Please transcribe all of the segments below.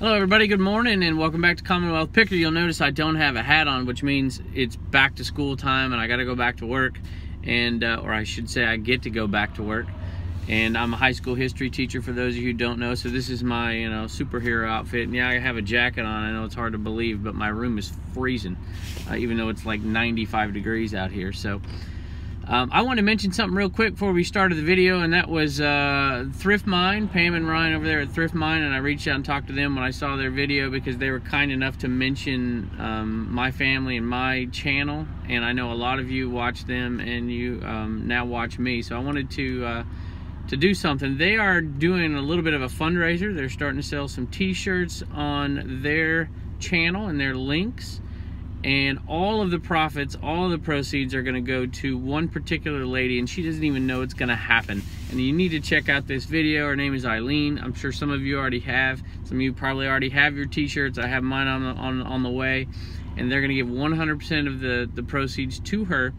Hello everybody, good morning and welcome back to Commonwealth Picker. You'll notice I don't have a hat on, which means it's back to school time and I gotta go back to work. And, uh, or I should say I get to go back to work. And I'm a high school history teacher for those of you who don't know. So this is my, you know, superhero outfit. And yeah, I have a jacket on. I know it's hard to believe, but my room is freezing, uh, even though it's like 95 degrees out here. So um, I want to mention something real quick before we started the video, and that was uh, Thrift Mine, Pam and Ryan over there at Thrift Mine, and I reached out and talked to them when I saw their video because they were kind enough to mention um, my family and my channel, and I know a lot of you watch them and you um, now watch me, so I wanted to uh, to do something. They are doing a little bit of a fundraiser. They're starting to sell some t-shirts on their channel and their links and all of the profits, all of the proceeds are going to go to one particular lady, and she doesn't even know it's going to happen. And you need to check out this video. Her name is Eileen. I'm sure some of you already have. Some of you probably already have your t-shirts. I have mine on the, on, on the way. And they're going to give 100% of the, the proceeds to her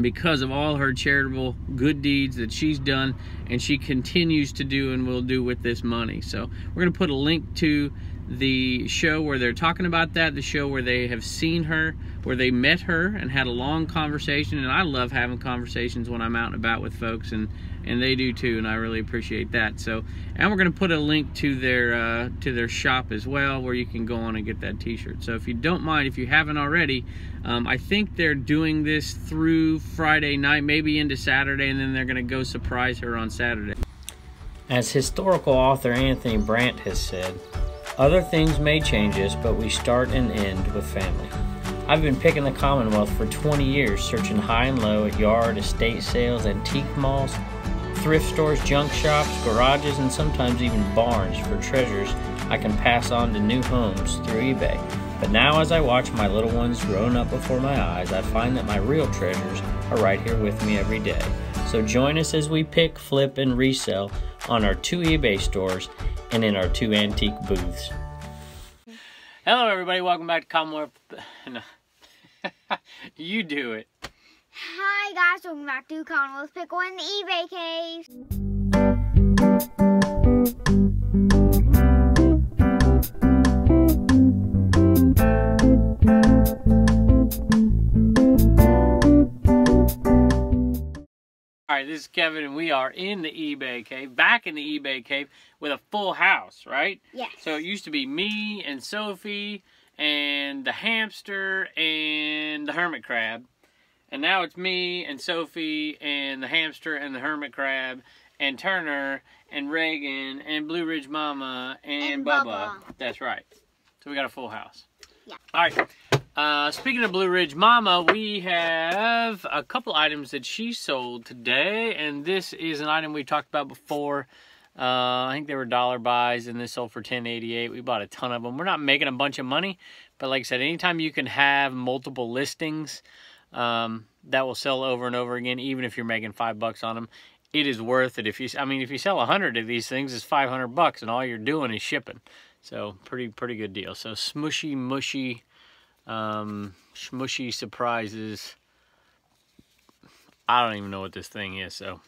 because of all her charitable good deeds that she's done and she continues to do and will do with this money. So we're going to put a link to the show where they're talking about that, the show where they have seen her, where they met her and had a long conversation. And I love having conversations when I'm out and about with folks, and and they do too, and I really appreciate that. So, and we're going to put a link to their uh, to their shop as well, where you can go on and get that T-shirt. So, if you don't mind, if you haven't already, um, I think they're doing this through Friday night, maybe into Saturday, and then they're going to go surprise her on Saturday. As historical author Anthony Brandt has said, other things may change us, but we start and end with family. I've been picking the Commonwealth for 20 years, searching high and low at yard, estate sales, antique malls, thrift stores, junk shops, garages, and sometimes even barns for treasures I can pass on to new homes through eBay. But now, as I watch my little ones grown up before my eyes, I find that my real treasures are right here with me every day. So join us as we pick, flip, and resell on our two eBay stores and in our two antique booths. Hello, everybody. Welcome back to Commonwealth. No. you do it. Hi, guys. Welcome back to Commonwealth Pickle in the eBay cave. This is Kevin, and we are in the eBay cave, back in the eBay cave with a full house, right? Yes. So it used to be me and Sophie and the hamster and the hermit crab. And now it's me and Sophie and the hamster and the hermit crab and Turner and Reagan and Blue Ridge Mama and, And Bubba. Bubba. That's right. So we got a full house. Yeah. All right. Uh, speaking of Blue Ridge Mama, we have a couple items that she sold today, and this is an item we talked about before. Uh, I think they were dollar buys, and this sold for ten eighty eight. We bought a ton of them. We're not making a bunch of money, but like I said, anytime you can have multiple listings um, that will sell over and over again, even if you're making five bucks on them, it is worth it. If you, I mean, if you sell a hundred of these things, it's five hundred bucks, and all you're doing is shipping. So pretty, pretty good deal. So smushy, mushy um, smushy surprises. I don't even know what this thing is, so.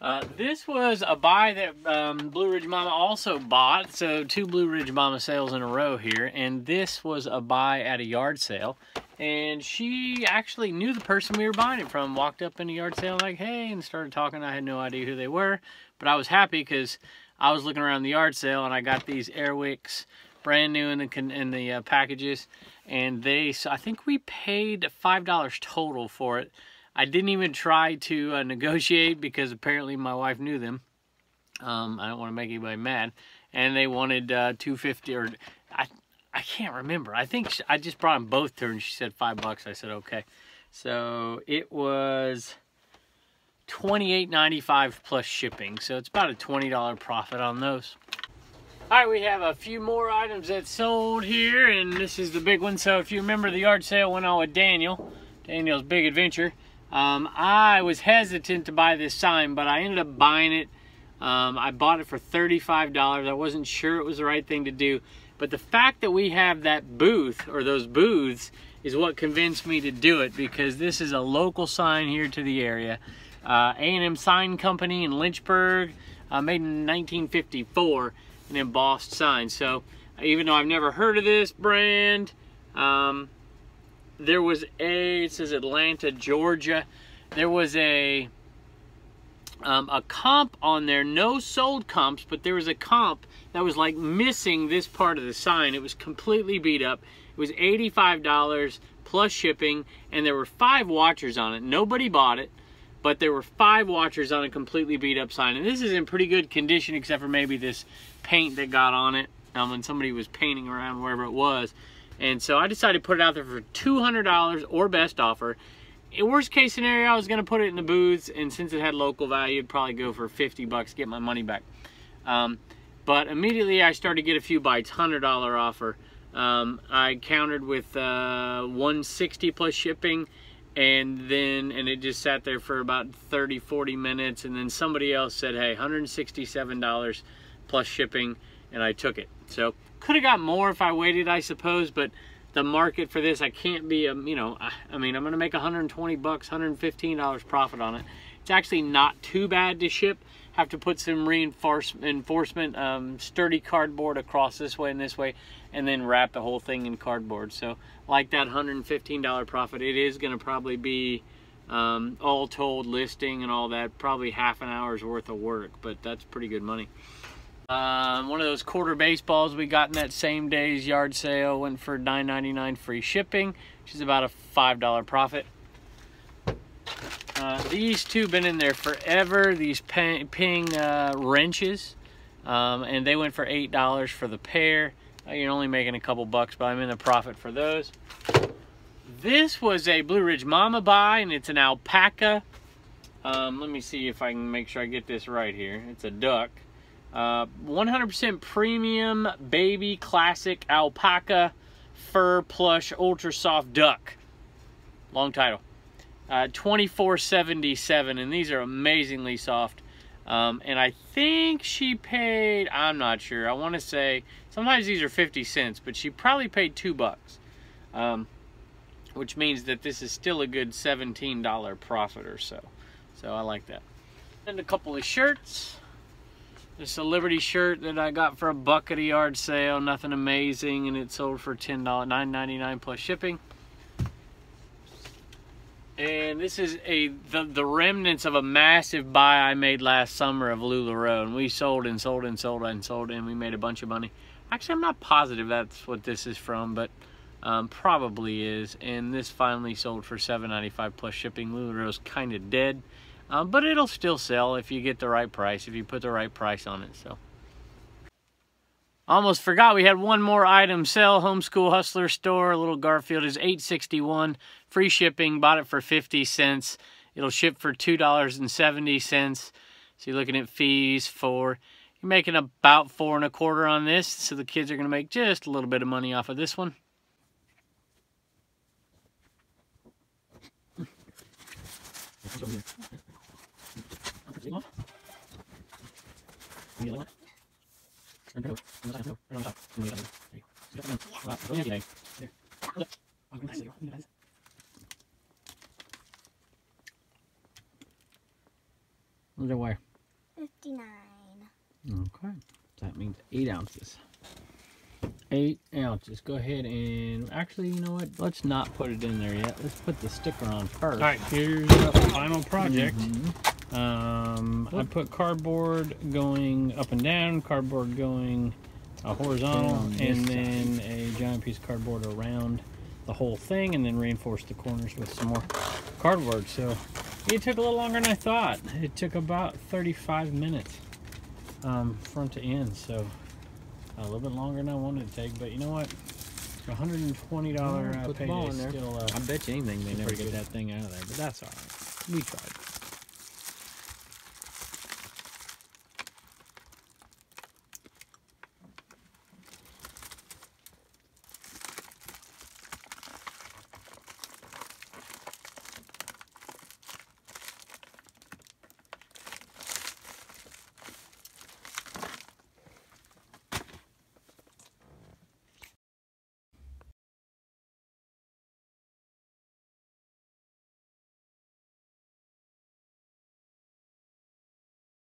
Uh, this was a buy that um, Blue Ridge Mama also bought, so two Blue Ridge Mama sales in a row here, and this was a buy at a yard sale, and she actually knew the person we were buying it from, walked up in the yard sale like, hey, and started talking. I had no idea who they were, but I was happy because I was looking around the yard sale and I got these Airwicks brand new in the, in the uh, packages, and they so I think we paid five dollars total for it. I didn't even try to uh, negotiate because apparently my wife knew them. Um, I don't want to make anybody mad, and they wanted uh, two fifty or I I can't remember. I think she, I just brought them both to her, and she said five bucks. I said okay. So it was twenty eight ninety five plus shipping. So it's about a twenty dollar profit on those. All right, we have a few more items that sold here, and this is the big one. So if you remember the yard sale went on with Daniel, Daniel's Big Adventure, um, I was hesitant to buy this sign, but I ended up buying it. Um, I bought it for $35. I wasn't sure it was the right thing to do, but the fact that we have that booth, or those booths, is what convinced me to do it, because this is a local sign here to the area. Uh, A&M Sign Company in Lynchburg, uh, made in 1954 an embossed sign. So even though I've never heard of this brand, um, there was a, it says Atlanta, Georgia. There was a, um, a comp on there, no sold comps, but there was a comp that was like missing this part of the sign. It was completely beat up. It was $85 plus shipping, and there were five watchers on it. Nobody bought it, but there were five watchers on a completely beat up sign. And this is in pretty good condition, except for maybe this paint that got on it um, when somebody was painting around wherever it was. And so I decided to put it out there for $200 or best offer. In worst case scenario, I was going to put it in the booths, and since it had local value, it'd probably go for 50 bucks, get my money back. Um, but immediately I started to get a few bites, $100 offer. Um, I countered with uh, 160 plus shipping, and then and it just sat there for about 30, 40 minutes, and then somebody else said, "Hey, $167 plus shipping," and I took it. So could have got more if I waited, I suppose, but the market for this, I can't be, a you know, I, I mean, I'm to make 120 bucks, $115 profit on it. It's actually not too bad to ship have to put some reinforcement, um, sturdy cardboard across this way and this way, and then wrap the whole thing in cardboard. So like that $115 profit, it is going to probably be um, all told listing and all that, probably half an hour's worth of work, but that's pretty good money. Um, one of those quarter baseballs we got in that same day's yard sale went for $9.99 free shipping, which is about a $5 profit. Uh, these two been in there forever. These Ping uh, wrenches, um, and they went for eight dollars for the pair. Uh, you're only making a couple bucks, but I'm in the profit for those. This was a Blue Ridge Mama buy, and it's an alpaca. Um, let me see if I can make sure I get this right here. It's a duck. 100% uh, premium baby classic alpaca fur plush ultra soft duck. Long title uh, 2477 and these are amazingly soft. Um, and I think she paid I'm not sure. I want to say sometimes these are 50 cents but she probably paid two bucks. Um, which means that this is still a good $17 profit or so. So I like that. And a couple of shirts. This a Liberty shirt that I got for a buck at a yard sale nothing amazing and it sold for $10 $9.99 plus shipping and this is a the, the remnants of a massive buy I made last summer of LuLaRoe. And we sold and sold and sold and sold and we made a bunch of money. Actually, I'm not positive that's what this is from, but um, probably is. And this finally sold for $7.95 plus shipping. LuLaRoe's kind of dead, um, but it'll still sell if you get the right price, if you put the right price on it. So. Almost forgot we had one more item sell. Homeschool Hustler store. Little Garfield is 861 Free shipping. Bought it for 50 cents. It'll ship for $2.70. So you're looking at fees for you're making about four and a quarter on this. So the kids are going to make just a little bit of money off of this one. What's it weigh? 59. Okay. That means eight ounces. Eight ounces. Go ahead and actually, you know what? Let's not put it in there yet. Let's put the sticker on first. All right, here's the final project. Mm -hmm. Um, I put cardboard going up and down, cardboard going uh, horizontal, and then side. a giant piece of cardboard around the whole thing, and then reinforce the corners with some more cardboard. So it took a little longer than I thought. It took about 35 minutes um, front to end, so a little bit longer than I wanted to take. But you know what? $120 uh, payday still. Uh, I bet you anything they never get that thing out of there, but that's all right. We tried.